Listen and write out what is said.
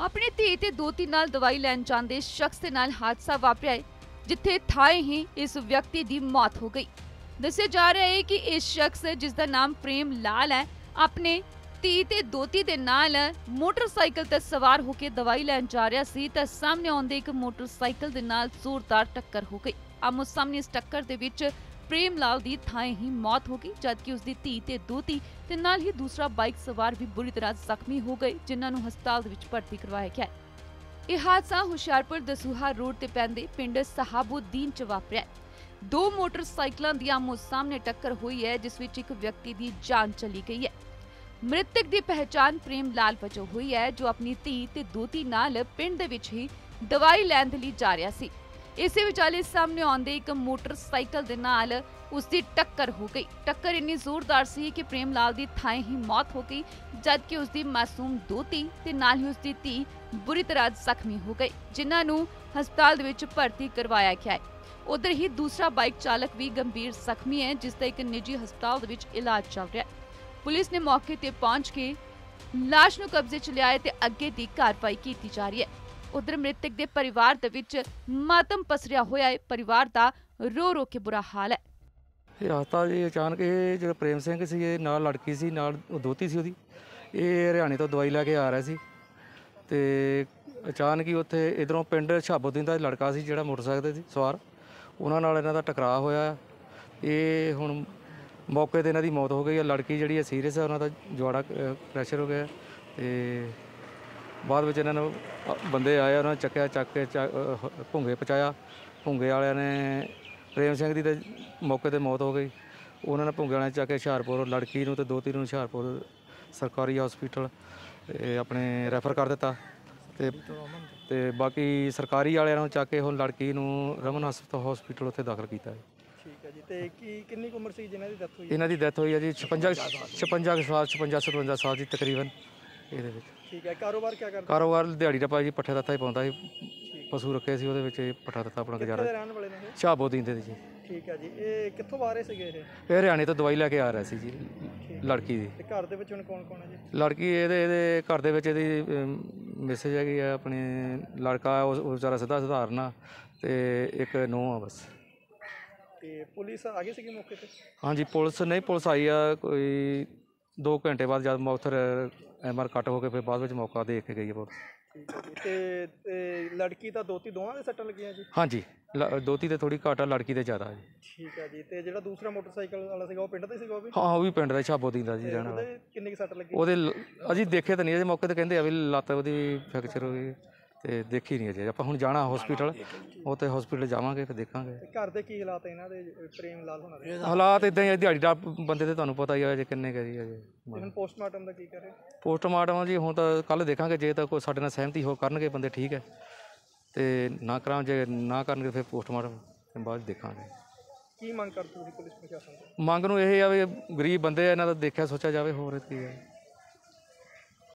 ਆਪਣੀ ਧੀ ਤੇ ਦੋਤੀ ਨਾਲ ਦਵਾਈ ਲੈਣ ਜਾਂਦੇ ਸ਼ਖਸ ਦੇ ਨਾਲ ਹਾਦਸਾ ਵਾਪਰਿਆ ਹੈ, ਜਿੱਥੇ ਥਾਏ ਹੀ ਇਸ ਵਿਅਕਤੀ ਦੀ ਮੌਤ ਹੋ ਗਈ। ਦੱਸਿਆ ਜਾ ਰਿਹਾ ਹੈ ਕਿ ਇਸ ਸ਼ਖਸ ਜਿਸ ਦਾ ਨਾਮ ਪ੍ਰੇਮ ਲਾਲ ਹੈ, ਆਪਣੇ ਧੀ ਤੇ ਦੋਤੀ ਦੇ ਨਾਲ ਮੋਟਰਸਾਈਕਲ ਤੇ ਸਵਾਰ ਹੋ ਕੇ ਦਵਾਈ ਲੈਣ ਜਾ ਰਿਹਾ ਸੀ ਤਾਂ ਸਾਹਮਣੇ ਆਉਂਦੇ ਇੱਕ ਮੋਟਰਸਾਈਕਲ ਦੇ ਨਾਲ ਜ਼ੋਰਦਾਰ ਟੱਕਰ ਹੋ ਗਈ। ਆਮੋ ਸਾਹਮਣੇ ਇਸ ਟੱਕਰ ਦੇ ਵਿੱਚ ਪ੍ਰੇਮ ਲਾਲ ਦੀ ਥਾਂ ਹੀ ਮੌਤ ਹੋ ਗਈ, ਜਦਕਿ ਉਸ ਦੀ ਧੀ ਤੇ ਦੋਤੀ ਤੇ ਨਾਲ ਹੀ ਦੂਸਰਾ ਬਾਈਕ ਸਵਾਰ ਵੀ ਬੁਰੀ ਤਰ੍ਹਾਂ ਜ਼ਖਮੀ ਹੋ ਗਏ, ਜਿਨ੍ਹਾਂ ਨੂੰ ਹਸਪਤਾਲ ਦੇ ਵਿੱਚ ਭਰਤੀ ਕਰਵਾਇਆ ਗਿਆ ਇਹ ਹਾਦਸਾ ਹੁਸ਼ਿਆਰਪੁਰ ਦਸੂਹਾ ਰੋਡ ਤੇ ਪੈਂਦੇ ਪਿੰਡ ਸਹਾਬੁਦੀਨ ਚ ਵਾਪਰਿਆ ਦੋ ਮੋਟਰਸਾਈਕਲਾਂ ਦੀ ਆਮੋ ਸਾਹਮਣੇ ਟੱਕਰ ਹੋਈ ਹੈ, ਜਿਸ ਵਿੱਚ ਇੱਕ ਵਿਅਕਤੀ ਦੀ ਜਾਨ ਚਲੀ ਗਈ ਹੈ। ਮ੍ਰਿਤਕ ਦੀ ਪਹਿਚਾਣ ਪ੍ਰੇਮ ਲਾਲ ਵਜੋਂ ਹੋਈ ਹੈ, ਜੋ ਆਪਣੀ ਧੀ ਤੇ ਦੋਤੀ ਨਾਲ ਪਿੰਡ ਦੇ ਵਿੱਚ ਹੀ ਦਵਾਈ ਲੈਣ ਦੇ ਲਈ ਜਾ ਰਿਹਾ ਸੀ। ਇਸੇ ਵਿਚਾਲੇ ਸਾਹਮਣੇ ਆਉਂਦੇ ਇੱਕ ਮੋਟਰਸਾਈਕਲ ਦੇ ਨਾਲ ਉਸ ਦੀ ਟੱਕਰ ਹੋ ਗਈ। ਟੱਕਰ ਇੰਨੀ ਜ਼ੋਰਦਾਰ ਸੀ ਕਿ ਪ੍ਰੇਮ ਲਾਲ ਦੀ ਥਾਂ ਹੀ ਮੌਤ ਹੋ ਗਈ, ਜਦਕਿ ਉਸ ਦੀ ਮਾਸੂਮ ਦੋਤੀ ਤੇ ਨਾਲ ਹੀ ਉਸ ਦੀ ਧੀ ਬੁਰੀ ਤਰ੍ਹਾਂ ਜ਼ਖਮੀ ਹੋ ਗਈ, ਜਿਨ੍ਹਾਂ ਨੂੰ ਹਸਪਤਾਲ ਦੇ ਵਿੱਚ ਭਰਤੀ ਕਰਵਾਇਆ ਗਿਆ ਹੈ। ਉਧਰ ਹੀ ਦੂਸਰਾ ਬਾਈਕ ਚਾਲਕ ਵੀ ਗੰਭੀਰ ਜ਼ਖਮੀ ਹੈ, ਜਿਸ ਦਾ ਇੱਕ ਨਿੱਜੀ ਹਸਪਤਾਲ ਦੇ ਵਿੱਚ ਇਲਾਜ ਚੱਲ ਰਿਹਾ ਹੈ। ਪੁਲਿਸ ਨੇ ਮੌਕੇ ਤੇ ਪਹੁੰਚ ਕੇ ਲਾਸ਼ ਨੂੰ ਕਬਜ਼ੇ 'ਚ ਲਿਆ ਤੇ ਅੱਗੇ ਦੀ ਕਾਰਵਾਈ ਕੀਤੀ ਜਾ ਰਹੀ ਹੈ। ਉਧਰ ਮ੍ਰਿਤਕ ਦੇ ਪਰਿਵਾਰ ਦੇ ਵਿੱਚ ਮਾਤਮ ਪਸਰਿਆ ਹੋਇਆ ਹੈ। ਪਰਿਵਾਰ ਦਾ ਰੋ ਰੋ ਕੇ ਬੁਰਾ ਹਾਲ ਹੈ। ਇਹ ਹਾਦਸਾ ਜੀ ਅਚਾਨਕ ਇਹ ਜਿਹੜਾ ਪ੍ਰੇਮ ਸਿੰਘ ਸੀ, ਇਹ ਨਾਲ ਲੜਕੀ ਸੀ, ਨਾਲ ਦੋਤੀ ਸੀ ਉਹਦੀ। ਇਹ ਹਰਿਆਣੇ ਤੋਂ ਦਵਾਈ ਲੈ ਕੇ ਆ ਰਿਹਾ ਸੀ ਤੇ ਅਚਾਨਕ ਹੀ ਉੱਥੇ ਇਧਰੋਂ ਪਿੰਡ ਛਾਬੋਦੀਨ ਦਾ ਲੜਕਾ ਸੀ ਜਿਹੜਾ ਮੋਟਰਸਾਈਕਲ ਤੇ ਸੀ, ਸਵਾਰ। ਉਹਨਾਂ ਨਾਲ ਇਹਨਾਂ ਦਾ ਟਕਰਾਅ ਹੋਇਆ। ਇਹ ਹੁਣ ਮੌਕੇ ਤੇ ਇਹਨਾਂ ਦੀ ਮੌਤ ਹੋ ਗਈ ਹੈ। ਲੜਕੀ ਜਿਹੜੀ ਹੈ ਸੀਰੀਅਸ ਹੈ, ਉਹਨਾਂ ਦਾ ਜਵਾੜਾ ਪ੍ਰੈਸ਼ਰ ਹੋ ਗਿਆ ਤੇ ਬਾਅਦ ਵਿੱਚ ਇਹਨਾਂ ਨੂੰ ਅ, ਬੰਦੇ ਆਏ ਉਹਨਾਂ ਨੇ ਚੱਕਿਆ ਚੱਕ ਕੇ ਚ- ਭੁੰਗੇ ਪਹੁੰਚਾਇਆ। ਭੁੰਗੇ ਵਾਲਿਆਂ ਨੇ ਪ੍ਰੇਮ ਸਿੰਘ ਦੀ ਤੇ ਮੌਕੇ ਤੇ ਮੌਤ ਹੋ ਗਈ। ਉਹਨਾਂ ਨੇ ਭੁੰਗੇ ਵਾਲਿਆਂ ਨੇ ਚੱਕ ਕੇ ਹੁਸ਼ਿਆਰਪੁਰ ਲੜਕੀ ਨੂੰ ਤੇ ਦੋ ਤਿੰਨ ਨੂੰ ਹੁਸ਼ਿਆਰਪੁਰ ਸਰਕਾਰੀ ਹਸਪੀਟਲ ਆਪਣੇ ਰੈਫਰ ਕਰ ਦਿੱਤਾ। ਤੇ ਤੇ ਬਾਕੀ ਸਰਕਾਰੀ ਵਾਲਿਆਂ ਨੂੰ ਚੱਕ ਕੇ ਹੁਣ ਲੜਕੀ ਨੂੰ ਰਮਨ ਹਸਪਤਾਲ ਹਸਪੀਟਲ ਉੱਥੇ ਦਾਖਲ ਕੀਤਾ ਹੈ। ਠੀਕ ਹੈ ਜੀ ਤੇ ਕੀ ਕਿੰਨੀ ਕੁ ਉਮਰ ਸੀ ਜਿਨ੍ਹਾਂ ਦੀ ਡੈਥ ਹੋਈ? ਇਹਨਾਂ ਦੀ ਡੈਥ ਹੋਈ ਹੈ ਜੀ 56 56 ਸਾਲ 56 57 ਸਾਲ ਦੀ ਤਕਰੀਬਨ ਇਹਦੇ ਵਿੱਚ। ਠੀਕ ਹੈ ਕਾਰੋਬਾਰ ਕੀ ਕਰਦੇ? ਕਾਰੋਬਾਰ ਦਿਹਾੜੀ ਦਾ ਭਾਈ ਜੀ ਪੱਠੇ ਦਿੱਤਾ ਹੀ ਪਾਉਂਦਾ ਸੀ। ਪਸ਼ੂ ਰੱਖੇ ਸੀ ਉਹਦੇ ਵਿੱਚ ਇਹ ਪੱਠਾ ਦਿੱਤਾ ਆਪਣਾ ਕਿੱਥੇ ਗੁਜ਼ਾਰਾ। ਦੇ ਰਹਿਣ ਵਾਲੇ ਨੇ ਇਹ? ਜੀ। ਠੀਕ ਹੈ ਜੀ ਇਹ ਕਿੱਥੋਂ ਆ ਰਹੇ ਸੀਗੇ ਇਹ? ਇਹ ਹਰਿਆਣੇ ਤੋਂ ਦਵਾਈ ਲੈ ਕੇ ਆ ਰਿਹਾ ਸੀ ਜੀ ਲੜਕੀ ਦੀ। ਤੇ ਘਰ ਦੇ ਵਿੱਚ ਹੁਣ ਕੌਣ ਕੌਣ ਹੈ ਜੀ? ਲੜਕੀ ਇਹਦੇ ਇਹਦੇ ਘਰ ਦੇ ਵਿੱਚ ਇਹਦੀ ਮੈਸੇਜ ਹੈਗੀ ਆ ਆਪਣੇ ਲੜਕਾ ਉਹ ਵਿਚਾਰਾ ਸਿੱਧਾ ਸਧਾਰਨ ਆ ਤੇ ਇੱਕ ਨੂੰਹ ਆ ਬਸ। ਤੇ ਪੁਲਿਸ ਆ ਗਈ ਸੀਗੀ ਮੌਕੇ ਤੇ? ਹਾਂਜੀ ਪੁਲਿਸ ਨਹੀਂ ਪੁਲਿਸ ਆਈ ਆ ਕੋਈ 2 ਘੰਟੇ ਬਾਅਦ ਜਦ ਮੌਥਰ ਐਮਆਰ ਕੱਟ ਹੋ ਕੇ ਫਿਰ ਬਾਅਦ ਵਿੱਚ ਮੌਕਾ ਦੇਖ ਕੇ ਗਈ ਹੈ ਪੁਲਿਸ ਤੇ ਤੇ ਲੜਕੀ ਤਾਂ ਦੋਤੀ ਦੋਵਾਂ ਦੇ ਸੱਟਾਂ ਲੱਗੀਆਂ ਜੀ? ਹਾਂਜੀ ਲ- ਦੋਤੀ ਤੇ ਥੋੜੀ ਘੱਟ ਆ ਲੜਕੀ ਤੇ ਜ਼ਿਆਦਾ ਜੀ। ਠੀਕ ਹੈ ਜੀ ਤੇ ਜਿਹੜਾ ਦੂਸਰਾ ਮੋਟਰਸਾਈਕਲ ਵਾਲਾ ਸੀਗਾ ਉਹ ਪਿੰਡ ਦਾ ਹੀ ਸੀਗਾ ਉਹ ਵੀ? ਹਾਂ ਉਹ ਵੀ ਪਿੰਡ ਦਾ ਛਾਬੋਦੀ ਦਾ ਜੀ ਰਹਿਣ ਵਾਲਾ। ਉਹਦੇ ਕਿੰਨੀ ਕੁ ਸੱਟ ਲੱਗੀ? ਉਹਦੇ ਲ- ਅਜੇ ਦੇਖੇ ਤਾਂ ਨਹੀਂ ਅਜੇ ਮੌਕੇ ਤੇ ਕਹਿੰਦੇ ਆ ਵੀ ਲੱਤ ਉਹਦੀ ਫ੍ਰੈਕਚਰ ਹੋ ਗਈ। ਤੇ ਦੇਖੀ ਨਹੀਂ ਅਜੇ। ਆਪਾਂ ਹੁਣ ਜਾਣਾ ਹਸਪੀਟਲ ਉਹ ਤੇ ਹਸਪੀਟਲ ਜਾਵਾਂਗੇ ਫਿਰ ਦੇਖਾਂਗੇ। ਘਰ ਦੇ ਕੀ ਹਾਲਾਤ ਇਹਨਾਂ ਦੇ? ਪ੍ਰੇਮ ਲਾਲ ਹੋਣਾ ਦੇ? ਹਾਲਾਤ ਇਦਾਂ ਹੀ ਆ, ਦਿਹਾੜੀ ਦਾ ਬੰਦੇ ਤੇ ਤੁਹਾਨੂੰ ਪਤਾ ਹੀ ਆ ਜੇ ਕਿੰਨੇ ਕਰੀ ਅਜੇ। ਹੁਣ ਪੋਸਟਮਾਰਟਮ ਦਾ ਕੀ ਕਰੇ ਪੋਸਟਮਾਰਟਮ ਜੀ ਹੁਣ ਤਾਂ ਕੱਲ ਦੇਖਾਂਗੇ ਜੇ ਤਾਂ ਕੋਈ ਸਾਡੇ ਨਾਲ ਸਹਿਮਤੀ ਹੋ ਕਰਨਗੇ ਬੰਦੇ ਠੀਕ ਹੈ। ਤੇ ਨਾ ਕਰਾਂ ਜੇ ਨਾ ਕਰਨਗੇ ਫਿਰ ਪੋਸਟਮਾਰਟਮ ਤੇ ਬਾਅਦ 'ਚ ਦੇਖਾਂਗੇ। ਕੀ ਮੰਗ ਕਰਦੇ ਤੁਸੀਂ ਪੁਲਿਸ ਪ੍ਰਸ਼ਾਸਨ ਤੋਂ? ਮੰਗ ਨੂੰ ਇਹ ਆ ਵੀ ਗਰੀਬ ਬੰਦੇ ਆ ਇਹਨਾਂ ਦਾ ਦੇਖਿਆ ਸੋਚਿਆ ਜਾਵੇ ਹੋਰ ਕੀ ਹੈ